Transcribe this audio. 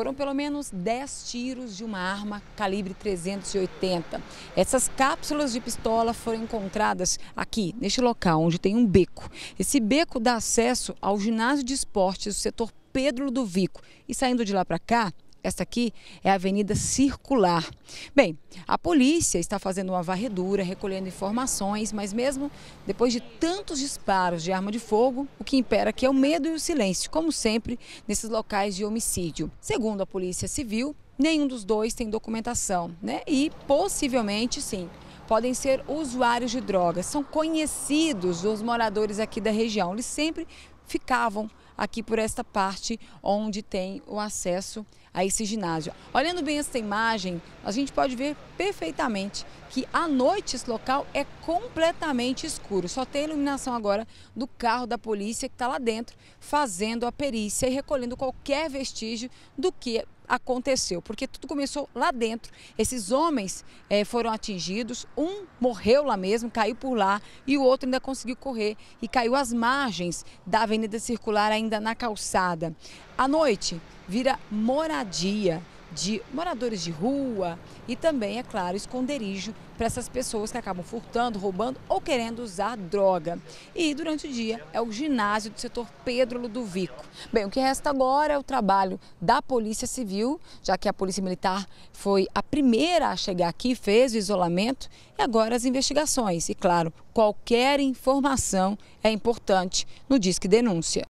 Foram pelo menos 10 tiros de uma arma calibre 380. Essas cápsulas de pistola foram encontradas aqui, neste local, onde tem um beco. Esse beco dá acesso ao ginásio de esportes do setor Pedro Ludovico. E saindo de lá para cá, esta aqui é a Avenida Circular. Bem, a polícia está fazendo uma varredura, recolhendo informações, mas mesmo depois de tantos disparos de arma de fogo, o que impera aqui é o medo e o silêncio, como sempre nesses locais de homicídio. Segundo a Polícia Civil, nenhum dos dois tem documentação, né? E possivelmente, sim, podem ser usuários de drogas. São conhecidos dos moradores aqui da região. Eles sempre ficavam aqui por esta parte onde tem o acesso a esse ginásio. Olhando bem esta imagem, a gente pode ver perfeitamente que à noite esse local é completamente escuro. Só tem iluminação agora do carro da polícia que está lá dentro fazendo a perícia e recolhendo qualquer vestígio do que aconteceu, porque tudo começou lá dentro. Esses homens é, foram atingidos, um morreu lá mesmo, caiu por lá, e o outro ainda conseguiu correr e caiu às margens da Avenida Circular, ainda na calçada. À noite, vira moradia de moradores de rua e também, é claro, esconderijo para essas pessoas que acabam furtando, roubando ou querendo usar droga. E durante o dia é o ginásio do setor Pedro Ludovico. Bem, o que resta agora é o trabalho da Polícia Civil, já que a Polícia Militar foi a primeira a chegar aqui, fez o isolamento e agora as investigações. E claro, qualquer informação é importante no Disque Denúncia.